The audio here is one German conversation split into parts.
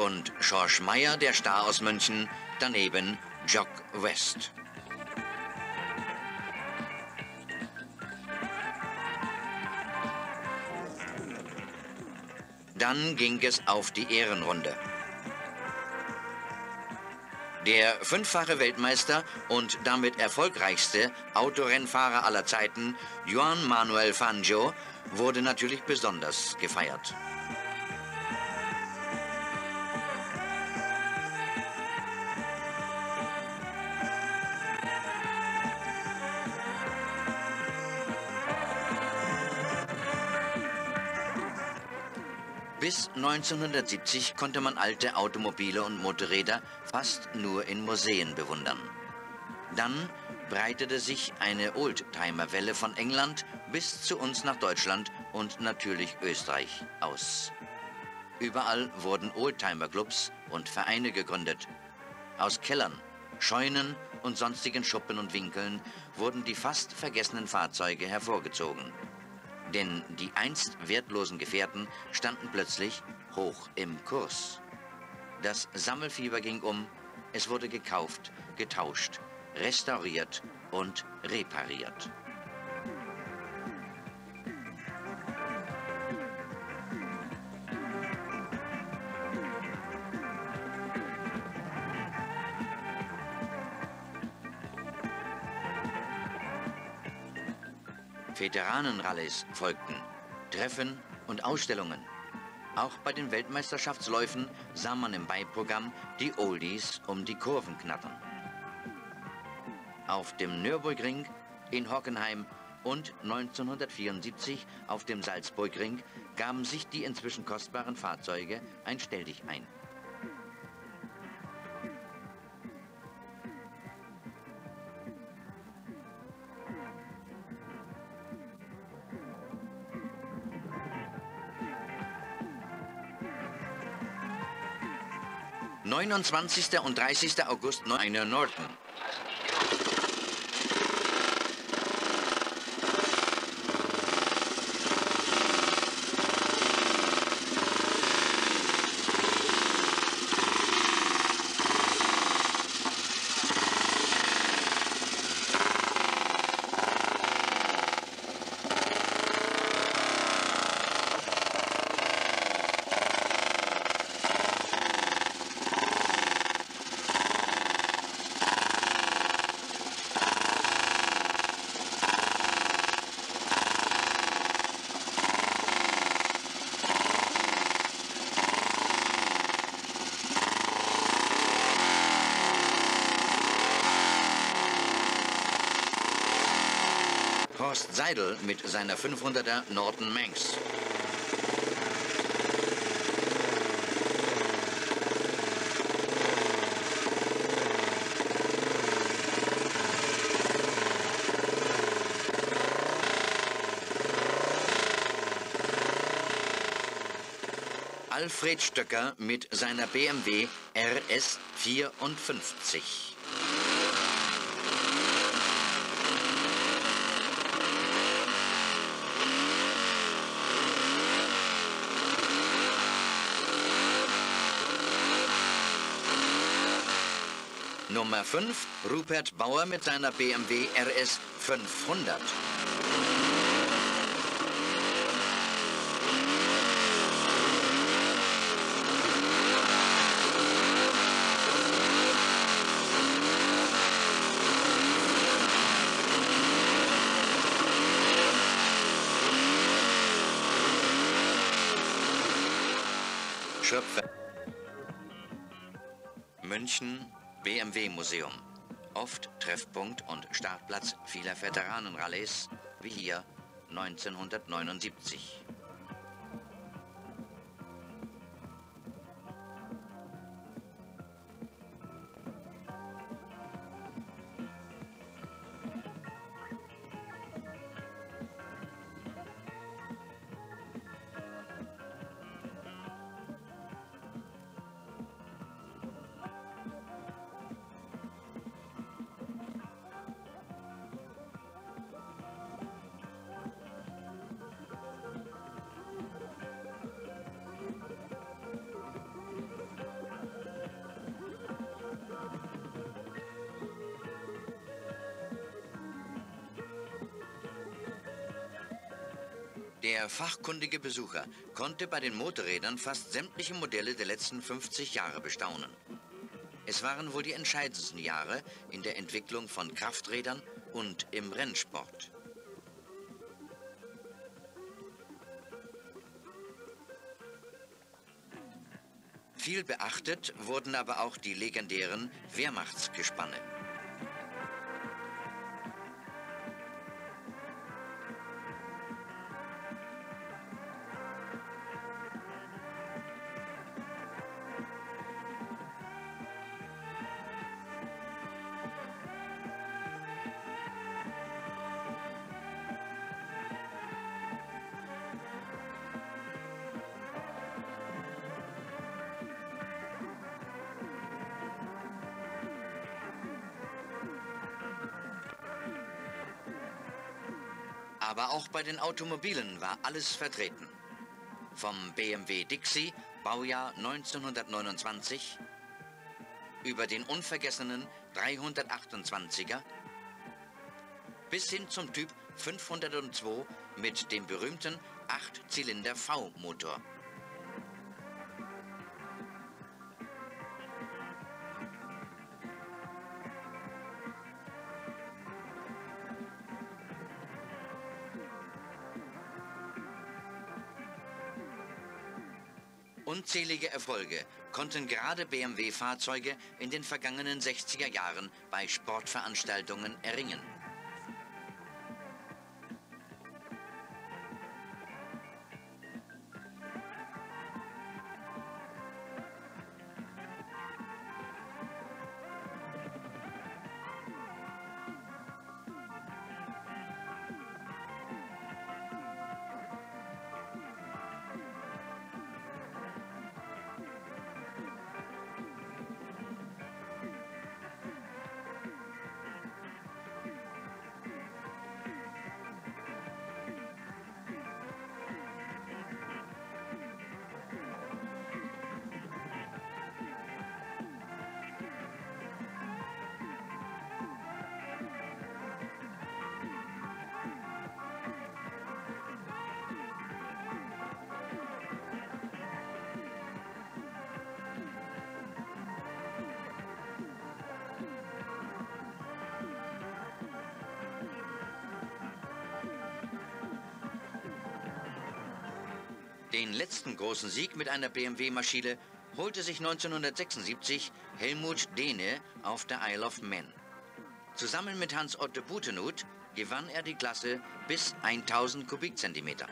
und Schorsch Meyer, der Star aus München, daneben Jock West. Dann ging es auf die Ehrenrunde. Der fünffache Weltmeister und damit erfolgreichste Autorennfahrer aller Zeiten, Juan Manuel Fangio, wurde natürlich besonders gefeiert. Bis 1970 konnte man alte Automobile und Motorräder fast nur in Museen bewundern. Dann breitete sich eine Oldtimer-Welle von England bis zu uns nach Deutschland und natürlich Österreich aus. Überall wurden Oldtimer-Clubs und Vereine gegründet. Aus Kellern, Scheunen und sonstigen Schuppen und Winkeln wurden die fast vergessenen Fahrzeuge hervorgezogen. Denn die einst wertlosen Gefährten standen plötzlich hoch im Kurs. Das Sammelfieber ging um, es wurde gekauft, getauscht, restauriert und repariert. Veteranenrallies folgten, Treffen und Ausstellungen. Auch bei den Weltmeisterschaftsläufen sah man im Beiprogramm die Oldies um die Kurven knattern. Auf dem Nürburgring, in Hockenheim und 1974 auf dem Salzburgring gaben sich die inzwischen kostbaren Fahrzeuge ein Stelldich ein. 29. und 30. August 9. Norton. Seidel mit seiner 500er Norton Manx. Alfred Stöcker mit seiner BMW RS 54. Nummer 5, Rupert Bauer mit seiner BMW RS 500. Schöpfer. München, BMW-Museum. Oft Treffpunkt und Startplatz vieler Veteranenrallyes, wie hier 1979. Der fachkundige Besucher konnte bei den Motorrädern fast sämtliche Modelle der letzten 50 Jahre bestaunen. Es waren wohl die entscheidendsten Jahre in der Entwicklung von Krafträdern und im Rennsport. Viel beachtet wurden aber auch die legendären Wehrmachtsgespanne. Aber auch bei den Automobilen war alles vertreten. Vom BMW Dixie, Baujahr 1929, über den unvergessenen 328er bis hin zum Typ 502 mit dem berühmten 8-Zylinder V-Motor. Unzählige Erfolge konnten gerade BMW-Fahrzeuge in den vergangenen 60er Jahren bei Sportveranstaltungen erringen. Den letzten großen Sieg mit einer BMW-Maschine holte sich 1976 Helmut Dehne auf der Isle of Man. Zusammen mit Hans-Otto Butenhuth gewann er die Klasse bis 1000 Kubikzentimeter.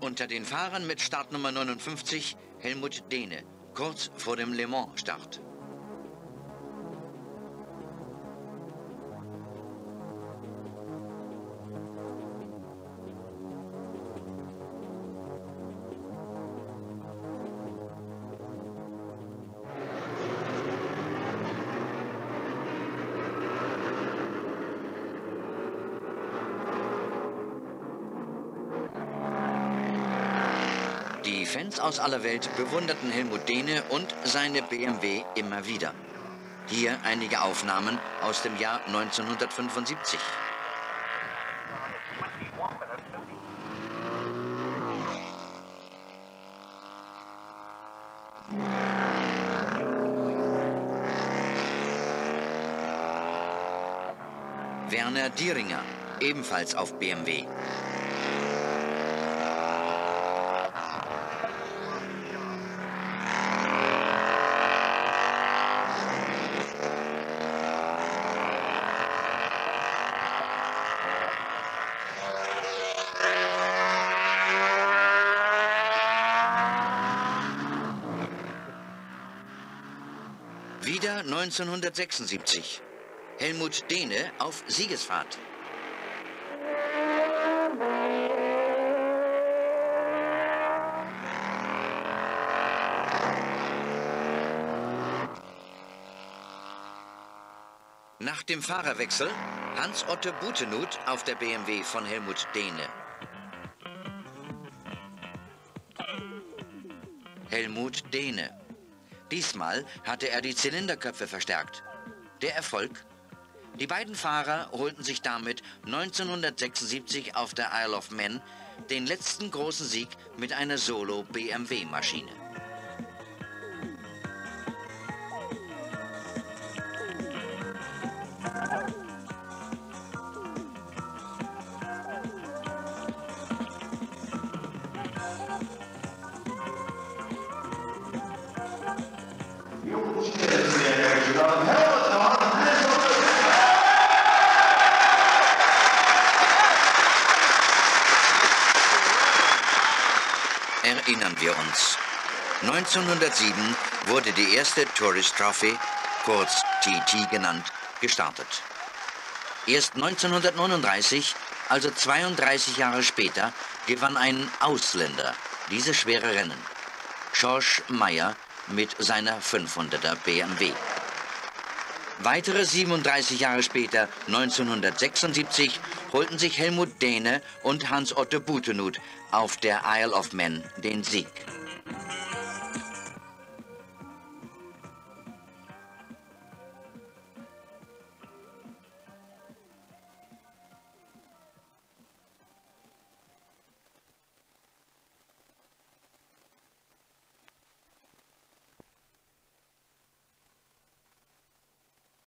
Unter den Fahrern mit Startnummer 59 Helmut Dehne, kurz vor dem Le Mans-Start. Fans aus aller Welt bewunderten Helmut Dehne und seine BMW immer wieder. Hier einige Aufnahmen aus dem Jahr 1975. Werner Dieringer, ebenfalls auf BMW. Wieder 1976. Helmut Dehne auf Siegesfahrt. Nach dem Fahrerwechsel Hans-Otte Butenut auf der BMW von Helmut Dehne. Helmut Dehne. Diesmal hatte er die Zylinderköpfe verstärkt. Der Erfolg Die beiden Fahrer holten sich damit 1976 auf der Isle of Man den letzten großen Sieg mit einer Solo-BMW-Maschine. Erinnern wir uns. 1907 wurde die erste Tourist Trophy, kurz TT genannt, gestartet. Erst 1939, also 32 Jahre später, gewann ein Ausländer dieses schwere Rennen. George Meyer mit seiner 500er BMW. Weitere 37 Jahre später, 1976, holten sich Helmut Dehne und Hans-Otto Butenut auf der Isle of Man den Sieg.